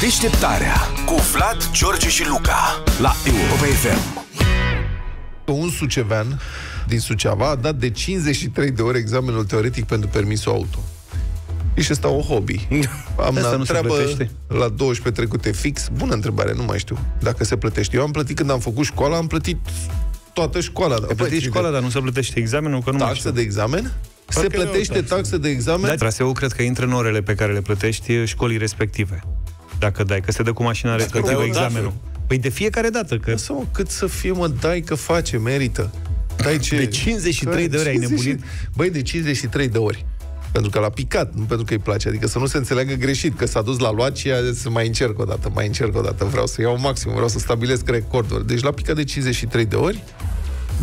Deșteptarea cu Vlad, George și Luca la Europa FM. Un sucevean din Suceava a dat de 53 de ore examenul teoretic pentru permisul auto. E și ăsta o hobby. Am Asta la nu se treabă plătește? la 12 trecute fix. Bună întrebare, nu mai știu dacă se plătește. Eu am plătit când am făcut școala, am plătit toată școala. Te plătești școala, dar nu se plătește examenul, că nu mai Taxă știu. de examen? Se Parcă nu plătește taxă. taxă de examen? Da, traseul cred că intră în orele pe care le plătești școlii respective. Dacă dai, că se dă cu mașina respectivă dai o dată. examenul. Păi de fiecare dată, că Lasă mă, cât să fie, mă, dai că face, merită. Dai ce... De 53 de ori ai 50 nebunit? Băi, de 53 de ori. Pentru că l-a picat, nu pentru că îi place. Adică să nu se înțeleagă greșit, că s-a dus la luat și a zis, să mai încerc o dată, mai încerc o dată, vreau să iau maxim, vreau să stabilesc recorduri. Deci l-a picat de 53 de ori,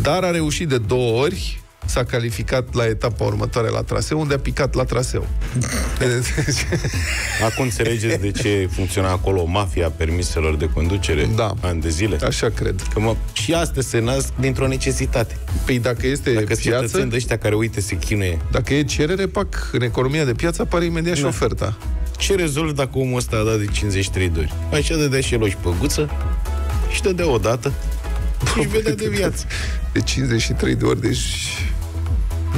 dar a reușit de două ori, s-a calificat la etapa următoare la traseu, unde a picat la traseu. Acum înțelegeți de ce funcționa acolo mafia permiselor de conducere Da. ani de zile? Așa cred. Că mă, și astea se nasc dintr-o necesitate. Păi dacă este Dacă piață, cetățeni de ăștia care, uite, se chinuie, dacă e cerere, pac, în economia de piață apare imediat și Da. oferta. ce rezolvi dacă omul ăsta a dat de 53 de ori? Așa dădea și el o șpăguță și dădea o dată și își vedea de viață. De 53 de ori, deci...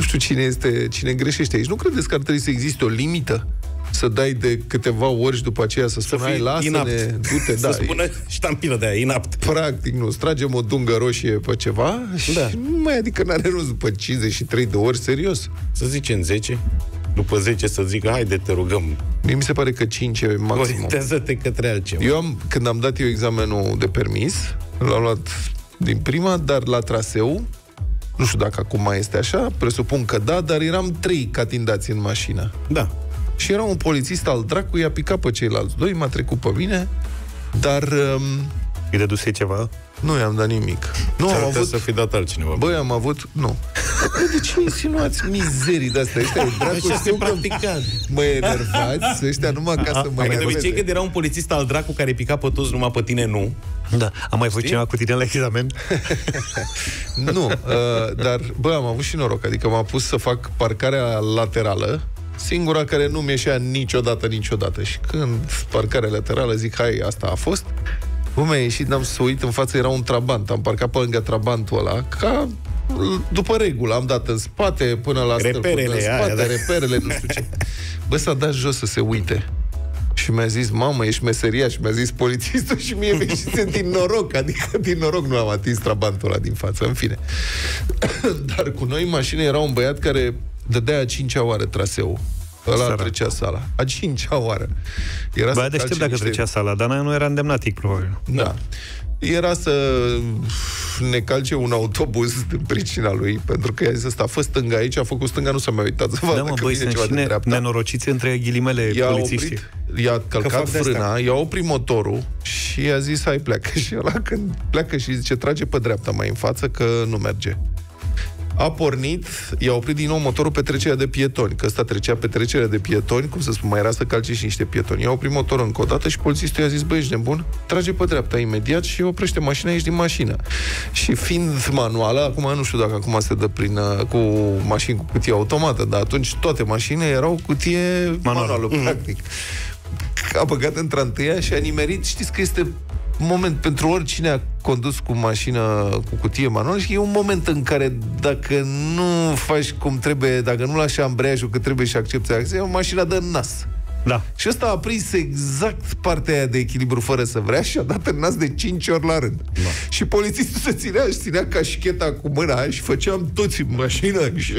Nu știu cine este, cine greșește aici. Nu credeți că ar trebui să existe o limită? Să dai de câteva ori și după aceea să spună, fii hai, lasă-ne, inapt. du-te, da. Să spună ștampilă de aia, inapt. Practic, nu, tragem o dungă roșie pe ceva și Da. nu mai, adică n-are rost după 53 de ori, serios. Să zicem 10, după 10 să zică, haide, te rugăm, Mie mi se pare că 5 e maximum. orientează-te către altceva. Eu am, când am dat eu examenul de permis, l-am luat din prima, dar la traseu, nu știu dacă acum mai este așa, presupun că da, dar eram trei catindați în mașină. Da. Și era un polițist al dracu, i-a picat pe ceilalți doi, m-a trecut pe mine, dar um, îi dăduse ceva. Nu i-am dat nimic. Nu S-ar am putea avut... să fi dat altcineva. Băi, am avut... Nu. Bă, de ce insinuați mizerii de-astea? Ăștia, dracu, Așa se știu că practica. mă enervați, ăștia numai ca să mă Că de obicei enerveze. când era un polițist al dracu care pica pe toți, numai pe tine nu. Da. Am mai fost cineva cu tine la examen? Nu, uh, dar, bă, am avut și noroc. Adică m-a pus să fac parcarea laterală, singura care nu mi ieșea niciodată, niciodată. Și când parcarea laterală zic, hai, asta a fost, bă, mi-a ieșit, n-am să uit, în față era un trabant. Am parcat pe lângă trabantul ăla, ca după regulă, am dat în spate până la stâlpul Reperele în aia, spate, da. reperele, nu știu ce. Bă, s-a dat jos să se uite. Și mi-a zis, mamă, ești meseria Și mi-a zis polițistul și mie mi-a ieșit din noroc Adică din noroc nu am atins trabantul ăla din față În fine Dar cu noi în mașină era un băiat care Dădea a cincea oară traseul Ăla Sărac. trecea sala A cincea oară Era Bă, să deștept calce dacă niște- trecea sala, dar nu era îndemnatic, probabil. da. Era să ne calce un autobuz din pricina lui, pentru că i-a zis ăsta, a fost stânga aici, a făcut stânga, nu s-a mai uitat să vadă Da, mă, dacă băi, vine sunt ceva și de ne- dreapta. nenorociți între ghilimele i-a polițiștii. oprit, i-a călcat fac de-astea. frâna, i-a oprit motorul și i-a zis, hai pleacă. Și ăla când pleacă și zice, trage pe dreapta mai în față că nu merge. A pornit, i-a oprit din nou motorul pe trecerea de pietoni, că ăsta trecea pe trecerea de pietoni, cum să spun, mai era să calce și niște pietoni. I-a oprit motorul încă o dată și polițistul i-a zis, băi, ești nebun? Trage pe dreapta imediat și oprește mașina, ieși din mașină. Și fiind manuală, acum nu știu dacă acum se dă prin, uh, cu mașini cu cutie automată, dar atunci toate mașinile erau cutie manuală, manuală practic a băgat într-a întâia și a nimerit. Știți că este un moment pentru oricine a condus cu mașină cu cutie manuală și e un moment în care dacă nu faci cum trebuie, dacă nu lași ambreiajul cât trebuie și accepti acțiunea, mașina dă în nas. Da. Și ăsta a prins exact partea aia de echilibru fără să vrea și a dat în nas de 5 ori la rând. Da. Și polițistul se ținea și ținea cașcheta cu mâna și făceam toți în mașină și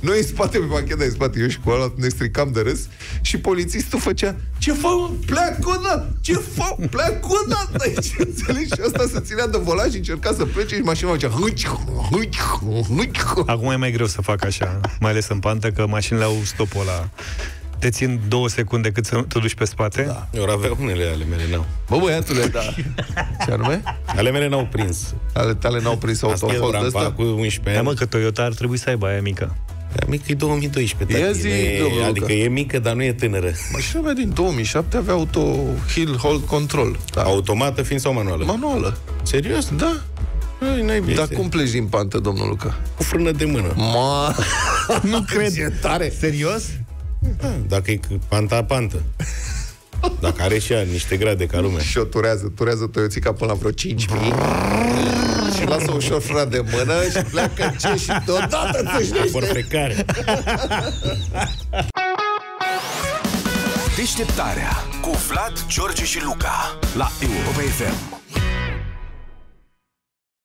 noi în spate pe pacheta în spate, eu și cu ăla ne stricam de râs și polițistul făcea ce fac? Pleacă o dată! Ce fac? Pleacă o dată! aici, Înțelegi? Și ăsta se ținea de volan și încerca să plece și mașina făcea hâci, hâci, hâci. Acum e mai greu să fac așa, mai ales în pantă, că mașinile au stopul ăla. Te țin două secunde cât să te duci pe spate. Da. Eu avea unele ale mele, n-au. Bă, băiatule, da. Ce anume? Ale mele n-au prins. Ale tale n-au prins Asta e autohol de rampa ăsta? cu 11 Da, ani. mă, că Toyota ar trebui să aibă aia mică. Dar mică e 2012, Ia tati. zi, Nu e- domnul Luca. Adică e mică, dar nu e tânără. Mașina mea din 2007 avea auto hill hold control. Da. Automată fiind sau manuală? Manuală. Serios? Da. Ai, n-ai bine. Dar cum pleci din pantă, domnul Luca? Cu frână de mână. Ma... Nu cred. Ce tare! Serios? Da, dacă e panta, pantă. Dacă are și ea niște grade ca lumea. Și o turează, turează Toyotica până la vreo 5.000 și lasă ușor frâna de mână și pleacă ce și deodată țâșnește. Forfecare. Deșteptarea cu Vlad, George și Luca la Europa FM.